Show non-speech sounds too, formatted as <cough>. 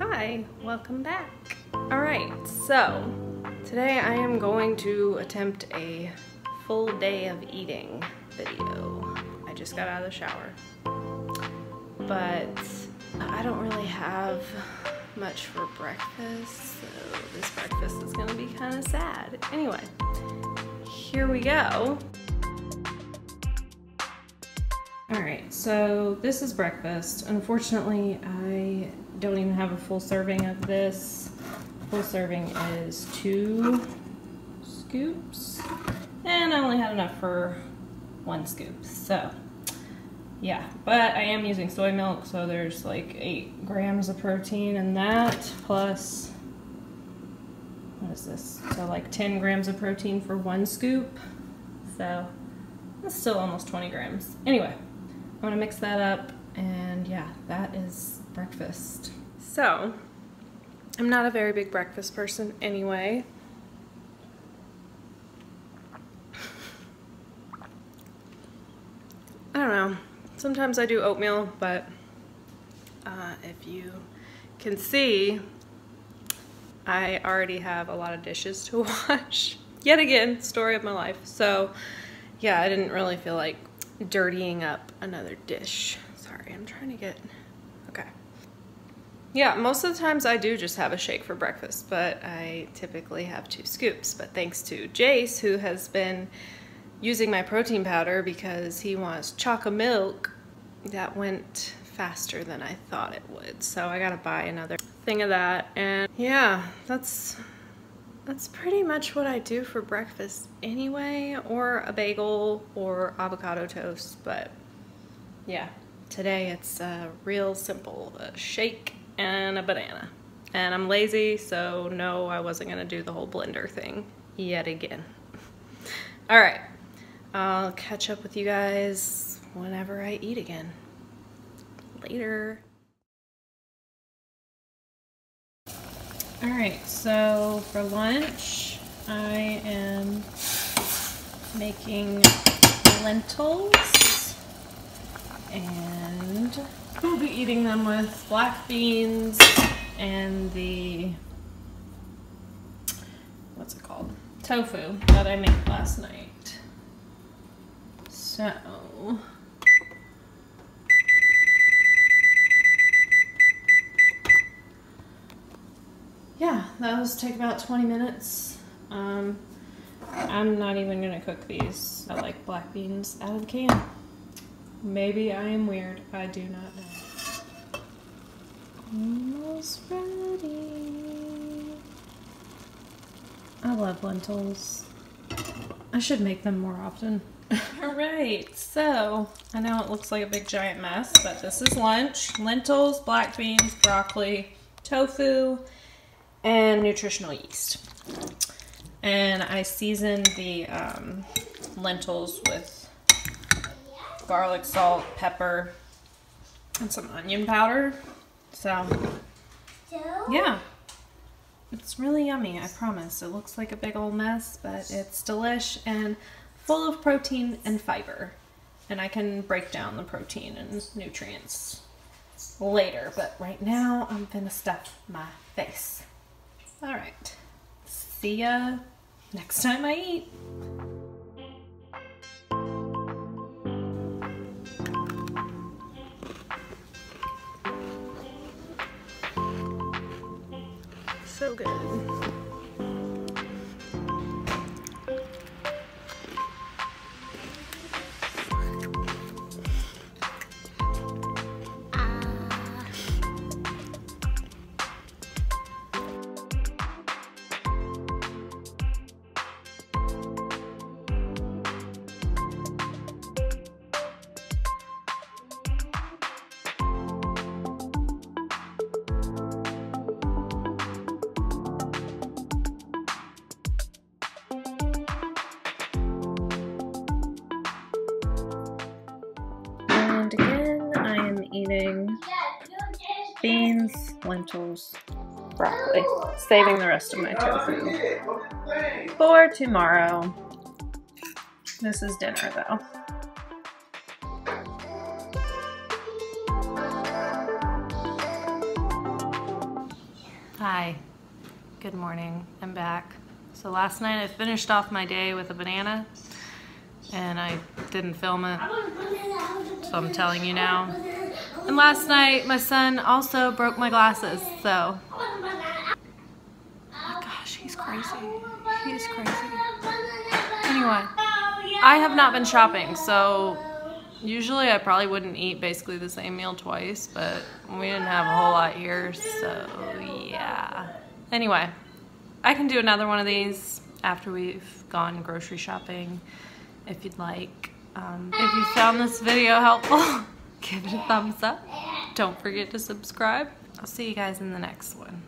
Hi, welcome back. All right, so today I am going to attempt a full day of eating video. I just got out of the shower, but I don't really have much for breakfast, so this breakfast is gonna be kind of sad. Anyway, here we go. All right, so this is breakfast. Unfortunately, I don't even have a full serving of this. Full serving is two scoops, and I only had enough for one scoop. So, yeah, but I am using soy milk, so there's like eight grams of protein in that, plus, what is this? So, like 10 grams of protein for one scoop. So, that's still almost 20 grams. Anyway, I'm gonna mix that up, and yeah, that is breakfast. So, I'm not a very big breakfast person anyway. I don't know. Sometimes I do oatmeal, but uh, if you can see, I already have a lot of dishes to <laughs> wash. Yet again, story of my life. So, yeah, I didn't really feel like dirtying up another dish. Sorry, I'm trying to get okay. yeah, most of the times I do just have a shake for breakfast, but I typically have two scoops. But thanks to Jace, who has been using my protein powder because he wants chocolate milk, that went faster than I thought it would. So I gotta buy another thing of that. And yeah, that's that's pretty much what I do for breakfast anyway, or a bagel or avocado toast. But yeah, today it's uh, real simple. A shake and a banana. And I'm lazy, so no, I wasn't gonna do the whole blender thing yet again. <laughs> All right, I'll catch up with you guys whenever I eat again. Later. All right, so for lunch, I am making lentils and We'll be eating them with black beans and the, what's it called? Tofu that I made last night. So, yeah, those take about 20 minutes. Um, I'm not even gonna cook these. I like black beans out of the can. Maybe I am weird. I do not know. Almost ready. I love lentils. I should make them more often. <laughs> Alright, so I know it looks like a big giant mess, but this is lunch. Lentils, black beans, broccoli, tofu, and nutritional yeast. And I seasoned the um, lentils with garlic, salt, pepper, and some onion powder. So, yeah. It's really yummy, I promise. It looks like a big old mess, but it's delish and full of protein and fiber. And I can break down the protein and nutrients later, but right now I'm gonna stuff my face. All right, see ya next time I eat. so good. Eating beans, lentils, broccoli. Saving the rest of my tofu for tomorrow. This is dinner though. Hi. Good morning. I'm back. So last night I finished off my day with a banana and I didn't film it. So I'm telling you now. And last night my son also broke my glasses, so. Oh my gosh, he's crazy. He's crazy. Anyway, I have not been shopping, so Usually I probably wouldn't eat basically the same meal twice, but we didn't have a whole lot here, so yeah. Anyway, I can do another one of these after we've gone grocery shopping if you'd like. Um, if you found this video helpful, <laughs> give it a thumbs up. Don't forget to subscribe. I'll see you guys in the next one.